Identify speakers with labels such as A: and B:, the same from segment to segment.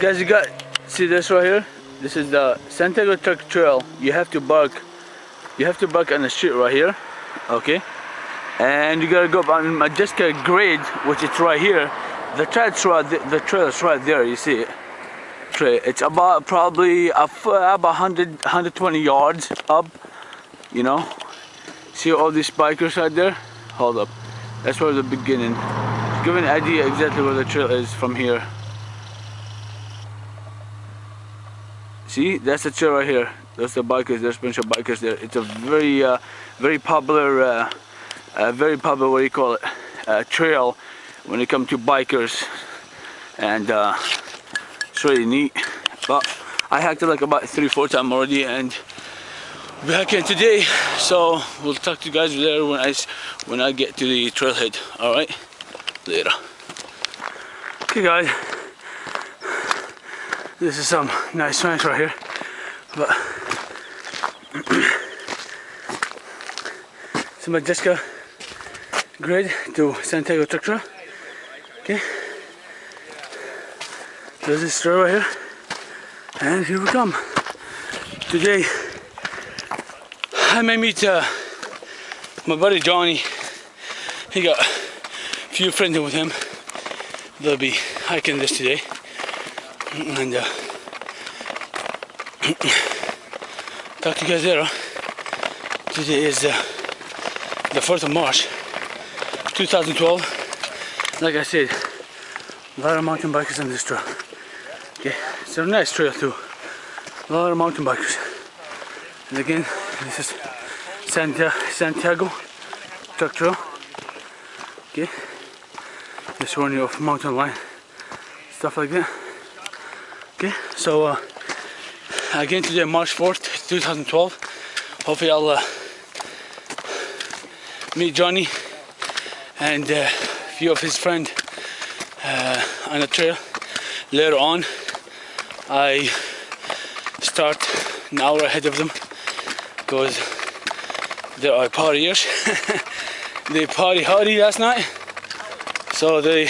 A: Guys, you got see this right here? This is the Santiago Truck Trail. You have to bark. You have to bark on the street right here. Okay. And you gotta go on Modjeska Grade, which is right here. The trail's right. The, the trail is right there. You see it. It's about probably about 100, 120 yards up. You know. See all these bikers right there? Hold up. That's where the beginning. Give an idea exactly where the trail is from here. See, that's the trail right here. That's the bikers. There's a bunch of bikers there. It's a very, uh, very popular, uh, uh, very popular. What do you call it? Uh, trail when it comes to bikers, and uh, it's really neat. But I hiked it like about three, four times already, and we're hacking today. So we'll talk to you guys later when I when I get to the trailhead. All right, later. Okay, guys this is some nice ranch right here. But it's Modjeska grid to Santiago Truck okay. There's this trail right here. And here we come. Today I may meet uh, my buddy Johnny. He got a few friends with him. They'll be hiking this today and uh, talk to you guys later. Today is uh, the 4th of March 2012. Like I said, a lot of mountain bikers on this trail. Okay, it's a nice trail too. A lot of mountain bikers. And again, this is Santiago Truck Trail. Okay, just warning you off mountain line, stuff like that. Okay, so uh, again today, March 4th, 2012. Hopefully, I'll uh, meet Johnny and uh, a few of his friends uh, on the trail. Later on, I start an hour ahead of them because they are partiers. they party hardy last night, so they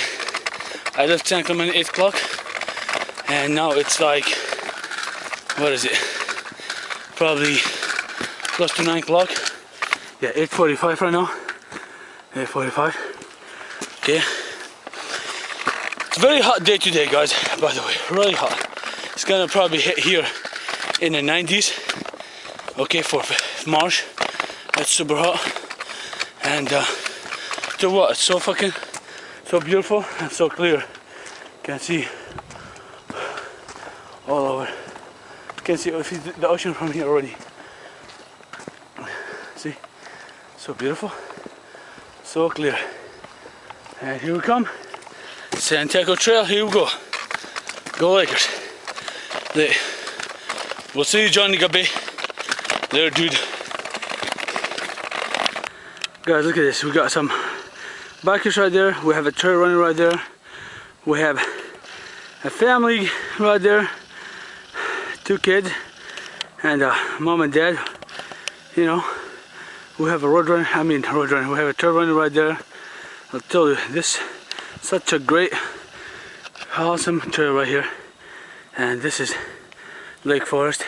A: I left San Clemente at 8 o'clock and now it's like what is it? Probably close to 9 o'clock. Yeah 8.45 right now. 8.45 okay. It's a very hot day today guys by the way. Really hot. It's gonna probably hit here in the 90s okay for March. It's super hot. And uh to what? It's so fucking so beautiful and so clear. Can see all over. You can see the ocean from here already. See? So beautiful. So clear. And here we come. Santiago Trail, here we go. Go Lakers. We'll see you, Johnny Gabe. There, dude. Guys, look at this. We got some bikers right there. We have a trail running right there. We have a family right there two kids and uh, mom and dad you know we have a road run I mean road run we have a trail runner right there I'll tell you this such a great awesome trail right here and this is Lake Forest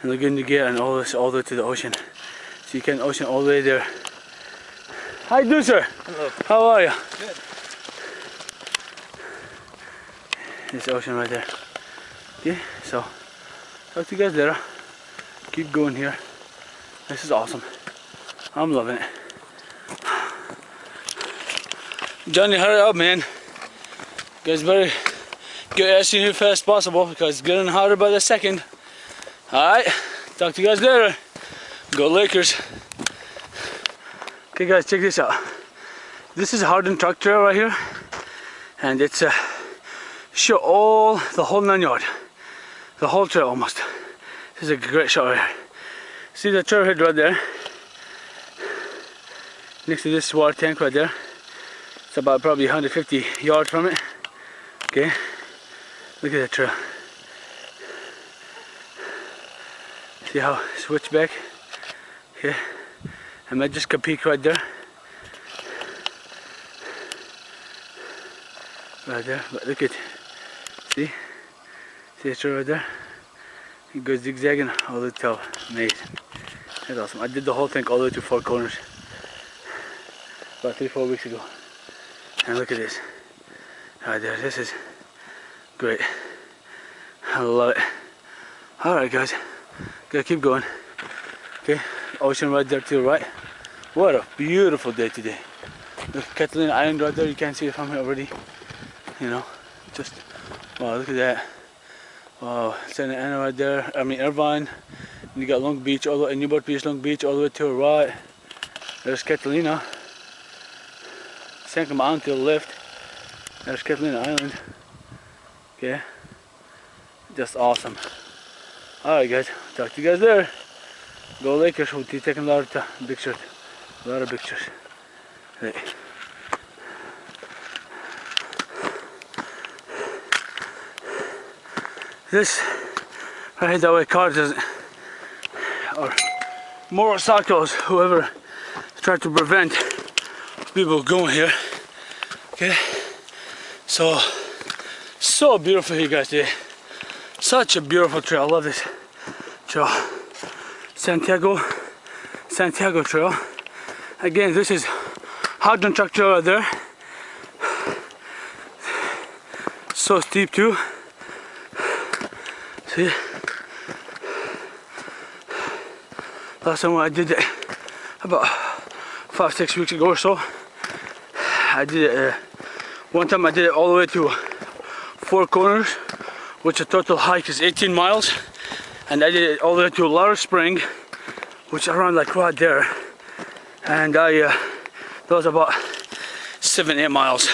A: and Laguna Niguel and all this all the way to the ocean so you can ocean all the way there Hi do sir
B: Hello.
A: How are you?
B: Good.
A: This ocean right there okay so talk to you guys later keep going here. This is awesome. I'm loving it. Johnny hurry up man. You guys better get as soon as fast as possible because it's getting hotter by the second. Alright talk to you guys later. Go Lakers. Okay guys check this out. This is Harding Truck Trail right here and it's uh, show all the whole nine yard the whole trail almost. This is a great shot right here. See the trailhead right there? Next to this water tank right there. It's about probably 150 yards from it. Okay, look at that trail. See how switch back? Okay, and Modjeska Peak right there. Right there, but look at, see? See it right there? It goes zigzagging all the way. Amazing. That's awesome. I did the whole thing all the way to Four Corners about three, four weeks ago. And look at this. Right there. This is great. I love it. Alright guys. Gotta keep going. Okay. Ocean right there to the right. What a beautiful day today. Look, Catalina Island right there. You can't see it from here already. You know, just wow. Look at that. Wow, Santa Ana right there. I mean Irvine. And you got Long Beach, all the way, Newport Beach, Long Beach, all the way to the right. There's Catalina. San Clemente to the left. There's Catalina Island. Okay. Just awesome. Alright guys, talk to you guys there. Go Lakers, we'll be taking a lot of pictures. A lot of pictures. Hey. This right that way cars doesn't or motorcycles, whoever try to prevent people going here. Okay. So so beautiful here guys today. Such a beautiful trail. I love this trail. Santiago Santiago Trail. Again, this is hard Harding Truck Trail right there. So steep too. See? Last time I did it about five, six weeks ago or so. I did it, uh, one time I did it all the way to Four Corners, which a total hike is 18 miles. And I did it all the way to Laurel Spring, which around like right there. And I, uh, that was about seven, eight miles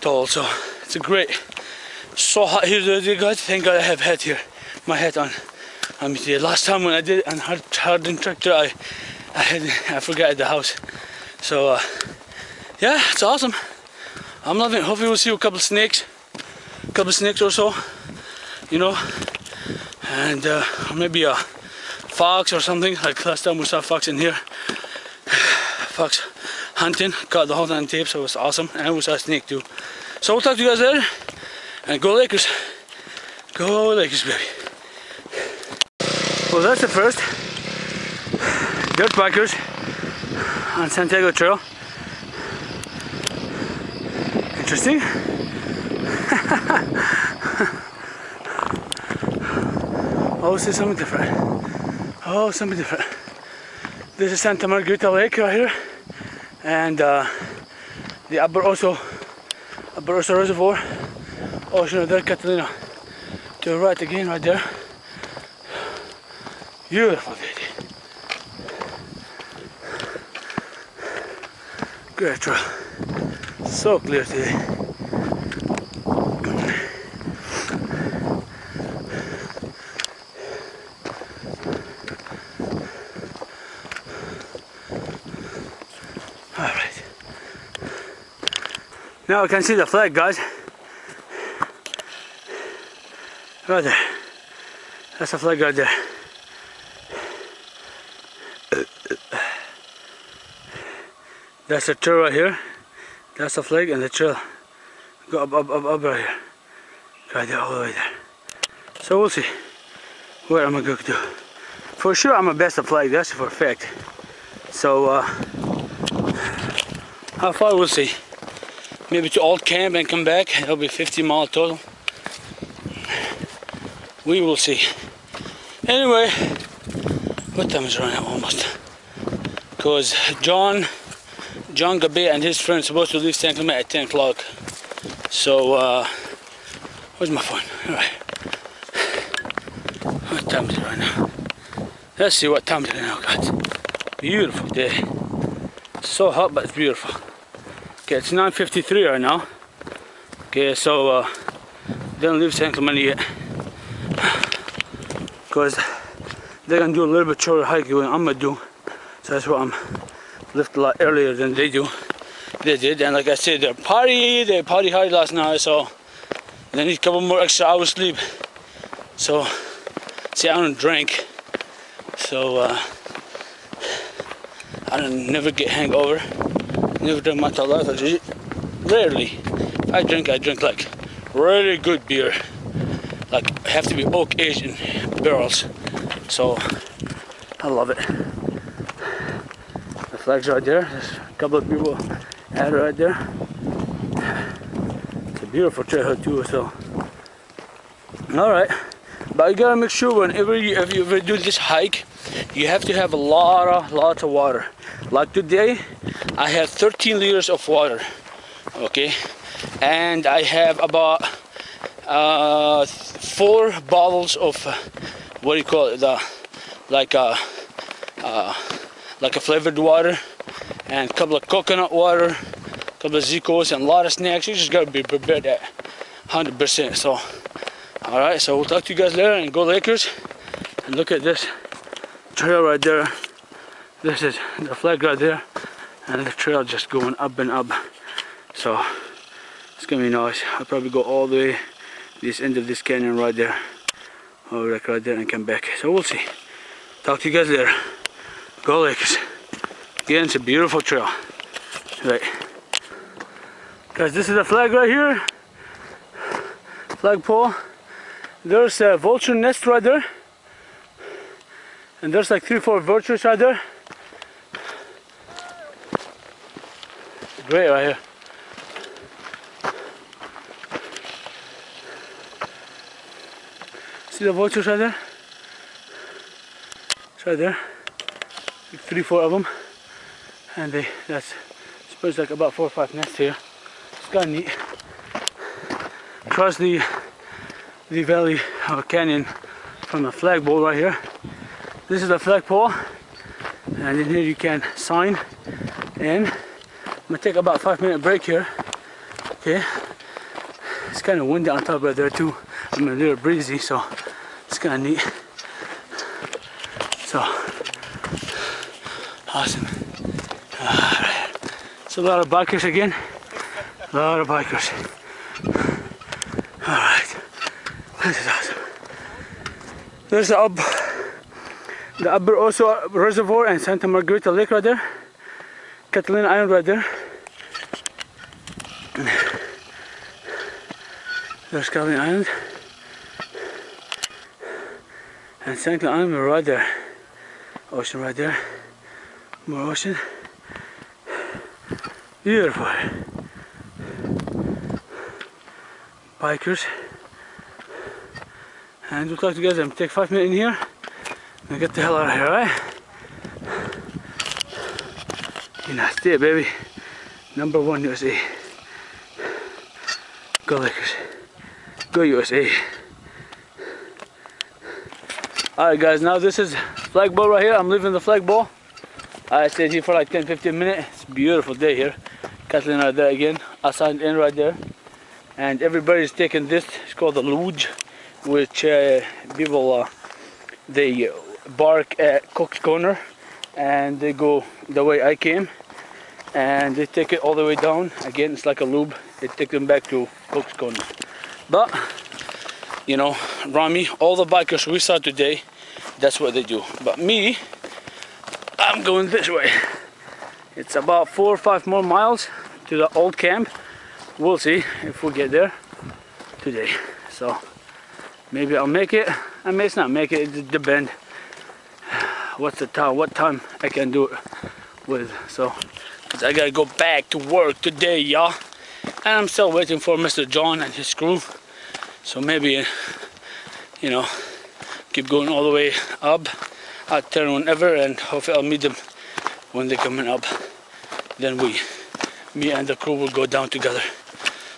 A: tall. So it's a great, so hot here today guys. Thank God I have hat here, my hat on. I mean, the last time when I did on hard, Harding tractor, I, I had, I forgot at the house. So, uh, yeah, it's awesome. I'm loving it. Hopefully we'll see a couple snakes, a couple snakes or so, you know, and uh, maybe a fox or something. Like last time we saw fox in here, fox hunting, caught the whole thing on tape, so it was awesome, and we saw a snake too. So we'll talk to you guys later, and go Lakers, go Lakers, baby. Well, that's the first dirt bikers on Santiago Trail. Interesting. oh, see something different. Oh, something different. This is Santa Margarita Lake right here, and uh, the Upper Oso, Upper Reservoir, Ocean of there, Catalina. To the right again, right there. Beautiful day. Great trail. So clear today. Alright. Now I can see the flag guys. Right there. That's the flag right there. That's the trail right here. That's the flag and the trail. Go up, up, up, up right here. Right there, all the way there. So we'll see what I'm gonna go do. For sure, I'm gonna best the flag. That's for a fact. So uh, how far we'll see. Maybe to old camp and come back. It'll be 50 mile total. We will see. Anyway, what time is it right now? Almost. Because John John Gabe and his friends supposed to leave San Clemente at 10 o'clock. So, uh, where's my phone? Alright. What time is it right now? Let's see what time it is now, guys. Beautiful day. It's so hot, but it's beautiful. Okay, it's 9.53 right now. Okay, so, uh, didn't leave San Clemente yet. Because they're gonna do a little bit shorter hike than I'm gonna do. So that's why I'm lift a lot earlier than they do. They did, and like I said, they party, they party hard last night, so they need a couple more extra hours sleep. So, see, I don't drink, so uh, I don't never get hangover. Never drink much. I just, rarely. If I drink, I drink like really good beer. like have to be oak aged in barrels. So I love it. The flag's right there. There's a couple of people at right there. It's a beautiful trailhead too. So all right, but you gotta make sure whenever you if you ever do this hike, you have to have a lot of lots of water. Like today, I had 13 liters of water. Okay, and I have about uh, four bottles of what do you call it? The like a uh, like a flavored water, and a couple of coconut water, a couple of Zicos, and a lot of snacks. You just gotta be prepared at 100%. So, all right. So we'll talk to you guys later, and go Lakers. And look at this trail right there. This is the flag right there, and the trail just going up and up. So it's gonna be nice. I'll probably go all the way this end of this canyon right there or like right there and come back. So we'll see. Talk to you guys later. Go lakers again it's a beautiful trail. Right. Guys this is the flag right here. Flag pole. There's a vulture nest right there and there's like three four vultures right there. Great right here See the vultures right there? It's right there. Like three, four of them. And they, that's, I suppose like about four or five nests here. It's kind of neat. Across the, the valley or canyon from the flagpole right here. This is the flagpole. And in here you can sign in. I'm gonna take about five minute break here. Okay. It's kind of windy on top right there too. I'm a little breezy, so it's kind of neat. So, awesome. Alright. It's a lot of bikers again. A lot of bikers. Alright. This is awesome. There's the up the upper Oso Reservoir and Santa Margarita Lake right there. Catalina Island right there. There's Catalina Island. And. Island, we're right there. Ocean right there. More ocean. Beautiful. Bikers. And we'll talk to you guys. I'm take five minutes in here and get the hell out of here, right? United States, baby. Number one USA. Go Lakers. Go USA. Alright guys, now this is flagpole right here. I'm leaving the flagpole. I stayed here for like 10-15 minutes. It's beautiful day here. Kathleen right there again. I signed in right there. And everybody's taking this. It's called the luge, which uh, people, uh, they bark at Cook's Corner and they go the way I came and they take it all the way down. Again, it's like a loop. They take them back to Cook's Corner. But you know, Rami, all the bikers we saw today, that's what they do. But me, I'm going this way. It's about four or five more miles to the old camp. We'll see if we get there today. So maybe I'll make it. I may not make it. It depends. What's the time? What time I can do it with? So I gotta go back to work today, y'all. And I'm still waiting for Mr. John and his crew. So maybe, you know, keep going all the way up. I'll turn whenever and hopefully I'll meet them when they're coming up. Then we, me and the crew will go down together.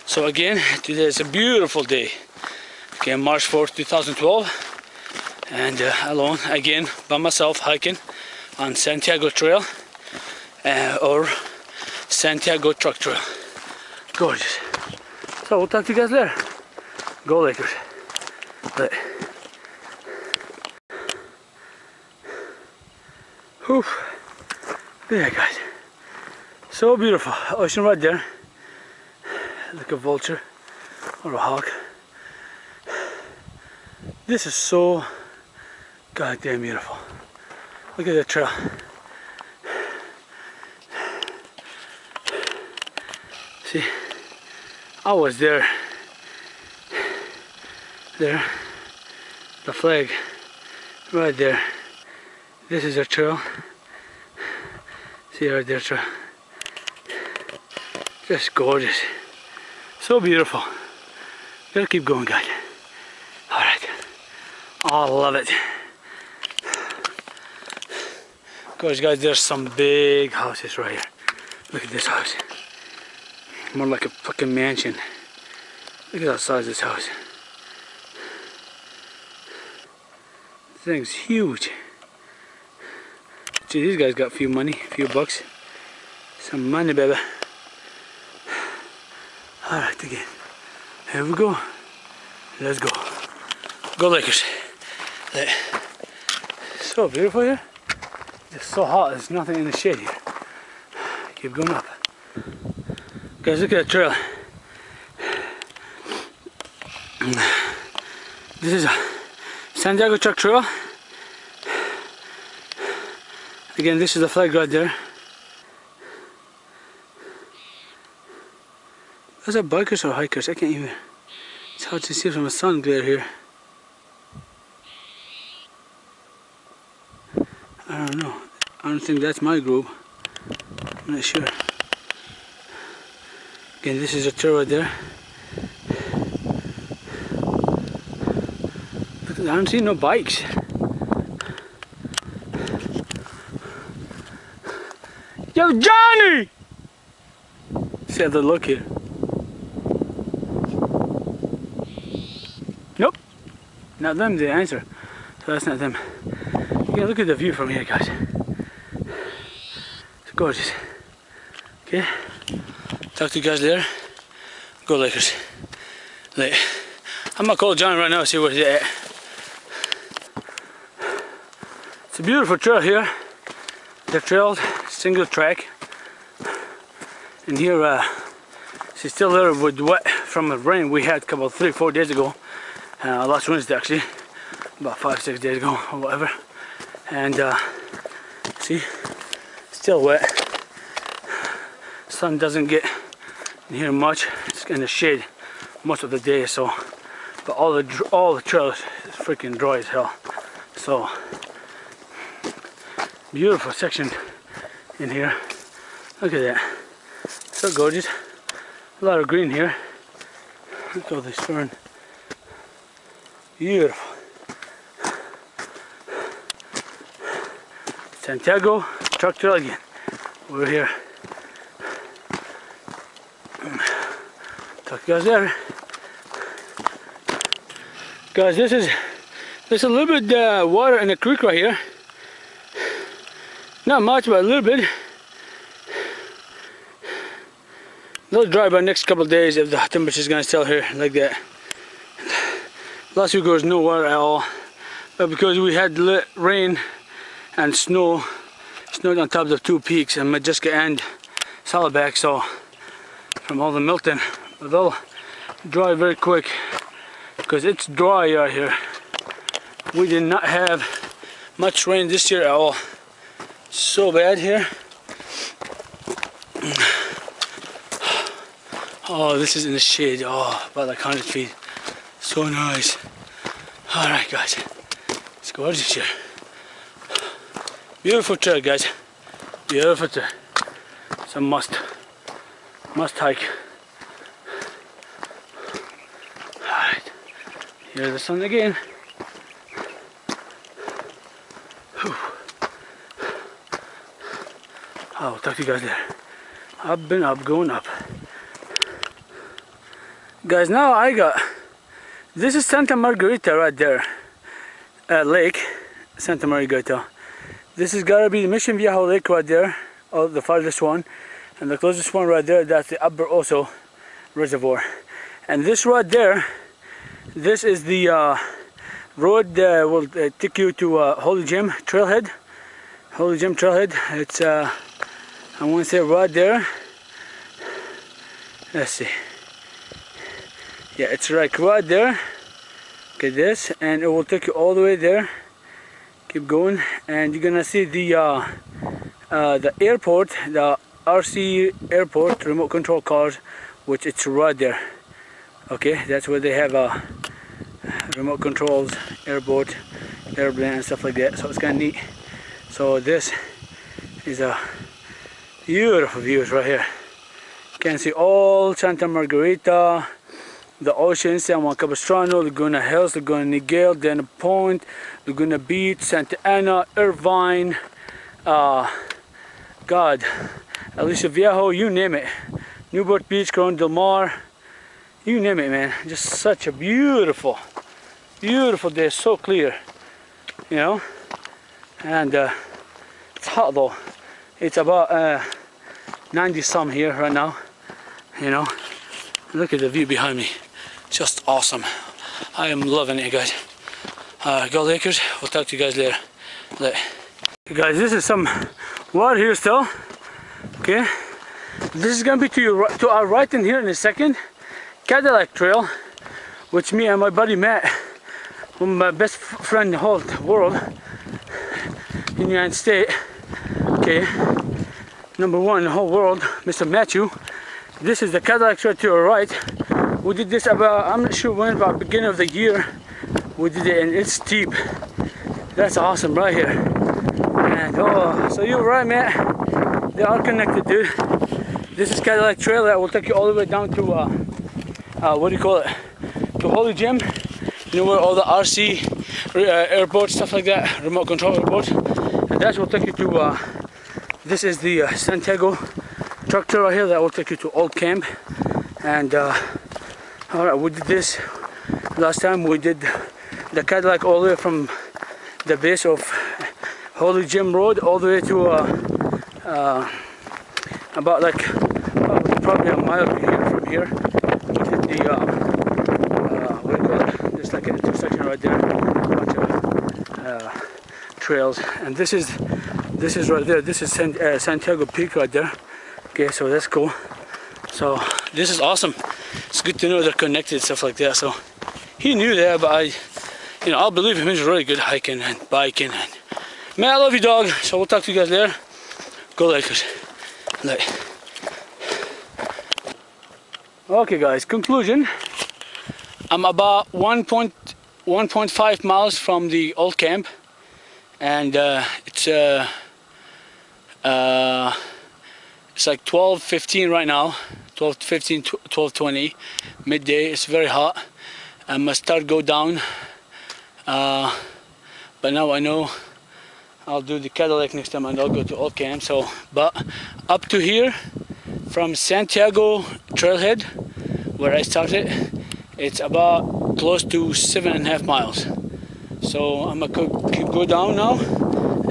A: So again, today is a beautiful day. Okay, March 4th, 2012. And uh, alone, again, by myself, hiking on Santiago Trail uh, or Santiago Truck Trail. Gorgeous. So we'll talk to you guys later. Go Lakers. But whew, yeah guys. So beautiful. Ocean right there. Like a vulture or a hawk. This is so goddamn beautiful. Look at that trail. See, I was there there the flag right there. This is a trail. See right there, trail. Just gorgeous. So beautiful. Gotta keep going, guys. Alright. Oh, I love it. Gosh, guys, there's some big houses right here. Look at this house. More like a fucking mansion. Look at the size of this house. Thing's huge. Gee, these guys got a few money, a few bucks. Some money, baby. Alright, again. Here we go. Let's go. Go Lakers. So beautiful here. It's so hot, there's nothing in the shade here. Keep going up. Guys, look at that trail. This is a Santiago Truck Trail. Again, this is the flag right there. Those are bikers or hikers? I can't even. It's hard to see from the sun glare here. I don't know. I don't think that's my group. I'm not sure. Again, this is a trail right there. I don't see no bikes. Yo, Johnny! See they look here. Nope. Not them, the answer. So that's not them. Yeah, look at the view from here, guys. It's gorgeous. Okay. Talk to you guys later. Go Lakers. Late. I'm gonna call John right now see where he's at. It's a beautiful trail here. The trail, single track. And here, uh, it's still a little bit wet from the rain we had couple, three, four days ago. Uh, last Wednesday actually, about five, six days ago or whatever. And uh, see, still wet. Sun doesn't get here much. It's in the shade most of the day. So, but all the all the trails is freaking dry as hell. So beautiful section in here. Look at that. So gorgeous. A lot of green here. Look at all this fern. Beautiful. Santiago truck trail again. We're here. Talk guys there. Guys, this is there's a little bit uh, water in the creek right here. Not much, but a little bit. It'll dry by next couple days if the temperature is gonna stay here like that. Last week was no water at all, but because we had rain and snow, snowed on top of the two peaks and Modjeska and Saddleback, so from all the melting, they'll dry very quick because it's dry out here. We did not have much rain this year at all. So bad here. Oh, this is in the shade. Oh, about like 100 feet. So nice. Alright, guys. It's gorgeous here. Beautiful trail, guys. Beautiful trail. It's a must. Must hike. Alright. Here's the sun again. Whew. I'll talk to you guys there. Up and up, going up. Guys, now I got this is Santa Margarita right there. Uh, lake, Santa Margarita. This is gotta be the Mission Viejo Lake right there, oh, the farthest one. And the closest one right there, that's the Upper Oso Reservoir. And this right there, this is the uh, road that will uh, take you to uh, Holy Jim Trailhead. Holy Jim Trailhead. It's, uh, I want to say right there. Let's see yeah it's like right there look at this and it will take you all the way there keep going and you're gonna see the uh, uh, the airport the RC airport remote control cars which it's right there okay that's where they have uh, remote controls airboat, airplane and stuff like that. So it's kind of neat. So this is a beautiful views right here. You can see all Santa Margarita, the ocean, San Juan Capistrano, Laguna Hills, Laguna Niguel, Dana Point, Laguna Beach, Santa Ana, Irvine, uh, God, Aliso Viejo, you name it. Newport Beach, Corona Del Mar, you name it, man. Just such a beautiful, beautiful day, so clear, you know. And uh, it's hot though. It's about uh, 90 some here right now, you know. Look at the view behind me just awesome. I am loving it, guys. Uh, go Lakers. We'll talk to you guys later. Later. Guys, this is some water here still. Okay. This is gonna be to your to our right in here in a second. Cadillac Trail, which me and my buddy Matt, my best friend in the whole world in the United States. Okay. Number one in the whole world, Mr. Matthew. This is the Cadillac Trail to your right. We did this about I'm not sure when about beginning of the year. We did it and it's steep. That's awesome right here. And oh so you're right man. They are connected dude. This is Cadillac Trail that will take you all the way down to uh, uh, what do you call it? To Holy Jim. You know where all the RC uh, stuff like that remote control airports and that will take you to uh, this is the uh, Santiago trail right here that will take you to Old Camp. And uh, all right we did this last time. We did the Cadillac all the way from the base of Holy Jim Road all the way to uh, uh, about like probably a mile from here we did the uh, uh, what do you call it? There's like an intersection right there a bunch of trails. And this is this is right there. This is San, uh, Santiago Peak right there. Okay so that's cool. So this is awesome. It's good to know they're connected stuff like that. So he knew that but I you know I'll believe him. He's really good hiking and biking and man I love you dog. So we'll talk to you guys later. Go Lakers. Like. Okay guys. Conclusion. I'm about 1.1.5 miles from the old camp. And uh, it's uh, uh, it's like 12 15 right now 12 15 12 20 midday it's very hot. I must start go down uh, but now I know I'll do the Cadillac next time and I'll go to camp so but up to here from Santiago trailhead where I started it's about close to seven and a half miles. So I'm gonna go down now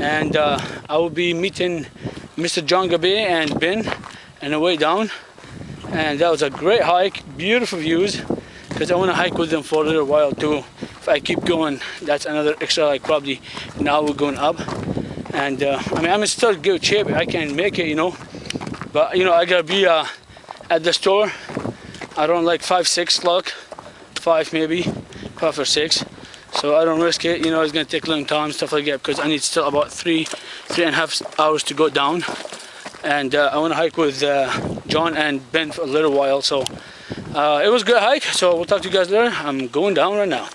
A: and uh, I will be meeting Mr. John Gabe and Ben on the way down. And that was a great hike beautiful views because I want to hike with them for a little while too. If I keep going that's another extra like probably now we're going up. And uh, I mean I'm still good shape. I can make it you know. But you know I gotta be uh, at the store around like 5 6 o'clock 5 maybe 5 or 6 so I don't risk it you know it's gonna take a long time stuff like that because I need still about three three and a half hours to go down. And uh, I want to hike with uh, John and Ben for a little while so uh, it was a good hike. So we'll talk to you guys later. I'm going down right now.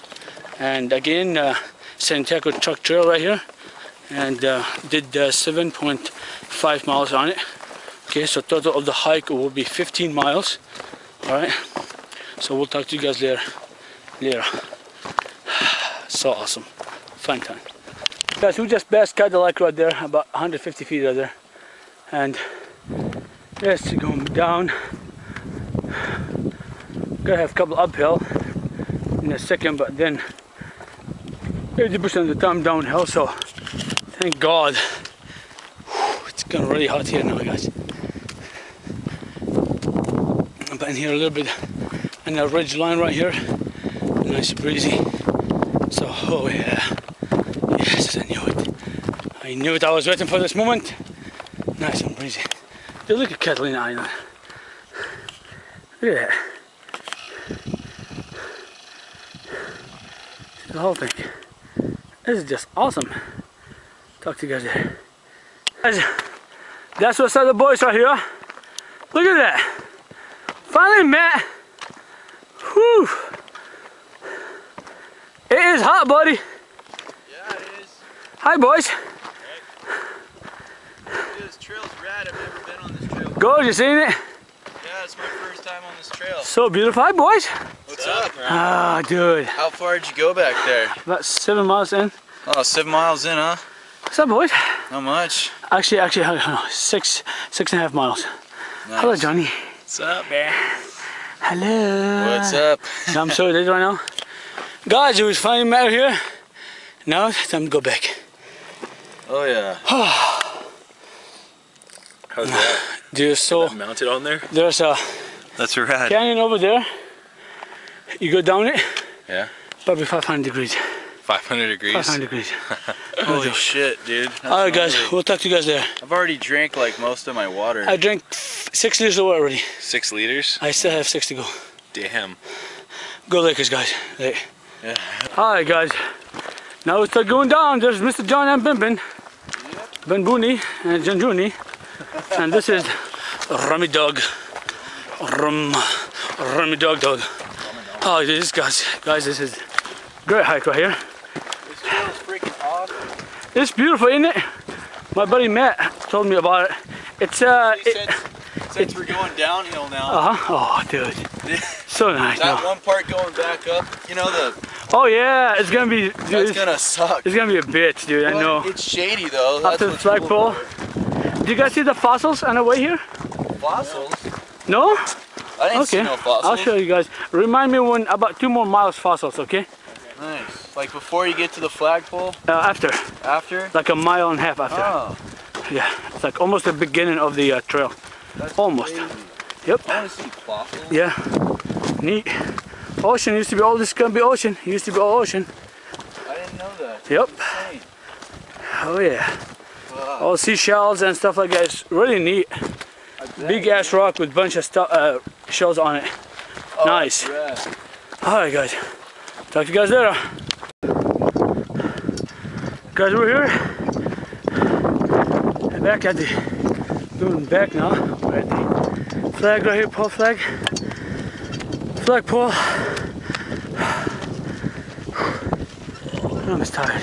A: And again uh, Santiago truck trail right here. And uh, did uh, 7.5 miles on it. Okay so total of the hike will be 15 miles. All right. So we'll talk to you guys later later so awesome. Fun time. Guys we just passed Cadillac right there? About 150 feet right there. And yes going down. Gonna have a couple uphill in a second but then 80% of the time downhill so thank god. It's getting really hot here now guys. But in here a little bit and a ridge line right here. Nice breezy so oh yeah yes I knew it I knew it I was waiting for this moment Nice and breezy. Dude, look at Catalina Island. Look at that. The whole thing. This is just awesome. Talk to you guys later. Guys, that's what's up the boys right here. Look at that. Finally met. Whew. It is hot, buddy.
B: Yeah, it is.
A: Hi, boys.
B: This trail's rad. I've never been on this trail.
A: Gorgeous, ain't it?
B: Yeah, it's my first time on this trail.
A: So beautiful. Hi, boys.
B: What's up? man?
A: Ah, dude.
B: How far did you go back there?
A: About seven miles in.
B: Oh, seven miles in, huh?
A: What's up, boys?
B: Not much.
A: Actually, actually, don't six, six and a half miles. Hello, Johnny.
B: What's up, man?
A: Hello.
B: What's up?
A: I'm so dead right now. Guys, it was finally matter here. Now it's time to go back.
B: Oh, yeah.
C: How's that?
A: There's so
C: Mounted on there?
A: there's a
B: That's rad.
A: canyon over there. You go down it.
C: Yeah.
A: Probably 500 degrees.
C: 500 degrees.
A: 500 degrees.
B: Holy shit, dude. That's
A: All right, guys.
B: gnarly.
A: We'll talk to you guys there.
B: I've already drank like most of my water.
A: I drank six liters of water already.
C: Six liters?
A: I still have six to go.
C: Damn.
A: Go Lakers, guys. Hey.
B: Yeah.
A: All right, guys. Now we start going down. There's Mr. John and Bimbin, Ben Booney and Janjuni, and this is Rami Dogg. Rum, Rami Dogg Dog. Oh, this guys, guys, this is great hike right here.
B: This trail's freaking awesome.
A: It's beautiful, isn't it? My buddy Matt told me about it. It's uh, it,
B: since, since we're going downhill now,
A: uh huh. Oh, dude, so nice.
B: that
A: Now.
B: one part going back up, you know, the
A: Oh yeah, it's gonna be, dude.
B: that's
A: It's,
B: gonna suck.
A: it's gonna be a bitch, dude. I know.
B: It's shady though. That's
A: After the
B: what's cool
A: flagpole. Do you guys see the fossils on the way here?
B: Fossils?
A: No?
B: I didn't see
A: Okay.
B: no fossils.
A: I'll show you guys. Remind me when about two more miles fossils, okay?
B: Nice. Like before you get to the flagpole,
A: Uh, after,
B: after?
A: like a mile and a half after.
B: Oh,
A: Yeah, it's like almost the beginning of the uh, trail.
B: that's
A: Almost.
B: crazy.
A: Yep.
B: I want to see fossils.
A: Yeah. Neat. Ocean used to be all this gonna be ocean. Used to be all ocean.
B: I didn't know that.
A: Yep. Oh yeah.
B: Wow.
A: All seashells and stuff like that. It's really neat. Big ass rock with bunch of stuff uh, shells on it.
B: Oh,
A: nice.
B: rad.
A: All right, guys. Talk to you guys later. Guys, we're here. And back at the doing back now. We're at the flag right here, pole flag. Flag Paul. I'm just tired.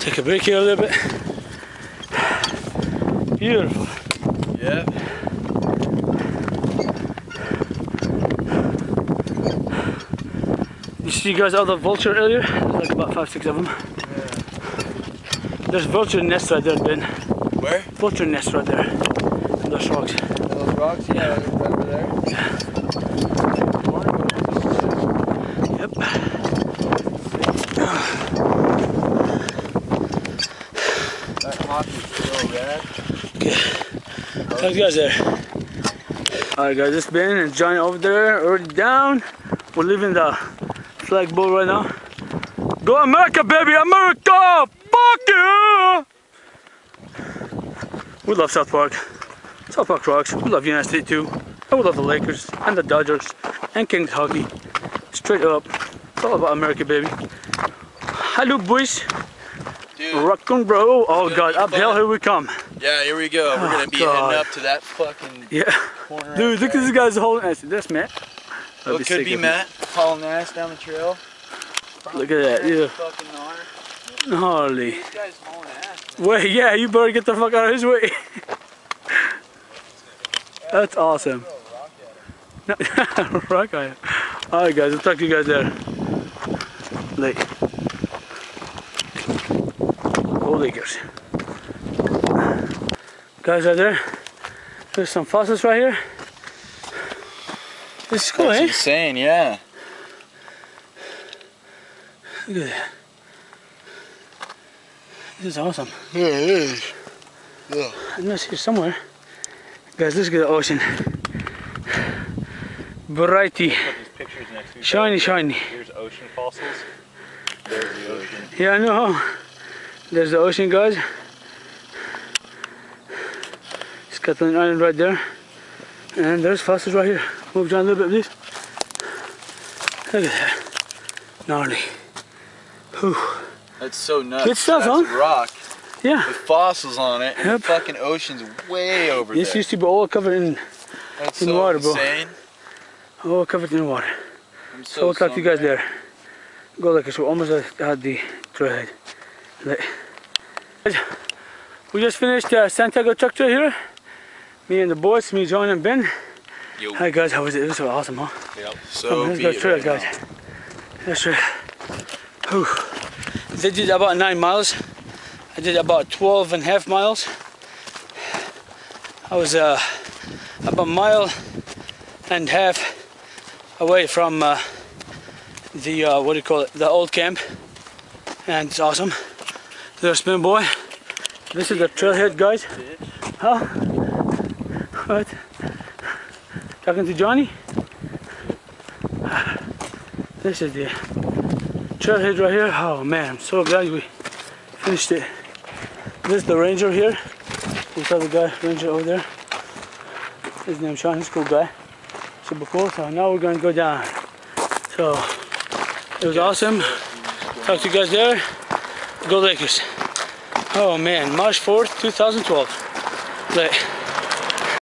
A: Take a break here a little bit. Beautiful.
B: Yeah.
A: You see you guys all the vulture earlier? There's like about five, six of them. There's vulture nests right there, Ben. Vulture nests right there. In those rocks.
B: Those rocks? Yeah, right over there.
A: Yep.
B: That hawk is so rad.
A: Talk to you guys there. Alright guys, this Ben and Johnny over there, already down. We're leaving the flag boat right now. Go America, baby! America! Fuck yeah! We love South Park. South Park rocks. We love United States too. And we love the Lakers and the Dodgers and Kings hockey. Straight up. It's all about America, baby. Hello, boys.
B: Dude,
A: Rock and bro. Oh god,
B: be
A: uphill, here we come.
B: yeah, here we go. We're
A: Oh,
B: gonna be
A: God.
B: heading up to that fucking
A: Yeah.
B: corner.
A: Dude, look at this guy's holding this. This Matt.
B: Oh,
A: That'd
B: it could be Matt hauling ass down the trail.
A: Look at that, yeah.
B: Fucking gnar.
A: Holy.
B: This guy's hauling ass.
A: Wait, yeah, you better get the fuck out of his way. That's awesome. Rock it. Alright guys, I'll talk to you guys there. Lake. Go Lakers. Guys right there. There's some fossils right here. This is cool,
B: That's
A: eh?
B: insane, yeah.
A: Look at that. This is awesome.
B: Yeah, it is. Yeah.
A: I know it's here somewhere. Guys, let's get the ocean. Brighty,
C: Put these pictures next to
A: shiny,
C: other.
A: shiny.
C: Here's ocean fossils. There's the ocean.
A: Yeah, I know. There's the ocean, guys. Scotland Island right there. And there's fossils right here. Move down a little bit, please. Look at that. Gnarly. Whew.
B: That's so nuts.
A: Good stuff,
B: That's
A: huh?
B: rock
A: Yeah.
B: with fossils on it. And
A: Yep.
B: the fucking ocean's way over
A: This
B: there.
A: used to be all covered in
B: That's
A: In
B: so
A: the water, bro.
B: insane.
A: Oh, covered in water.
B: I'm
A: So
B: so
A: we'll talk to you guys later. Go like so we're almost at the trailhead. We just finished uh, Santiago Truck Trail here. Me and the boys, me, John, and Ben.
C: Yo.
A: Hi guys, how was it? It was so awesome, huh?
C: Yep.
B: So
A: Oh, let's go trail,
B: right
A: guys.
B: now.
A: That's right. Whew. They did about nine miles. I did about 12 and a half miles. I was uh, about a mile and a half away from uh, the, uh, what do you call it, the old camp. And it's awesome. There's Spin Boy. This is the trailhead, guys. Huh? What? Talking to Johnny? This is the trailhead right here. Oh man, I'm so glad we finished it. This is the ranger here. Saw the guy, ranger over there. His name's Sean, he's a cool guy. Super cool. So now we're gonna go down. So it was awesome. Talk to you guys there. Go Lakers. Oh man, March 4th, 2012. Like,